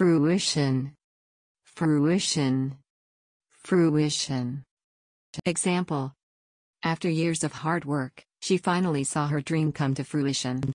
fruition, fruition, fruition. Example After years of hard work, she finally saw her dream come to fruition.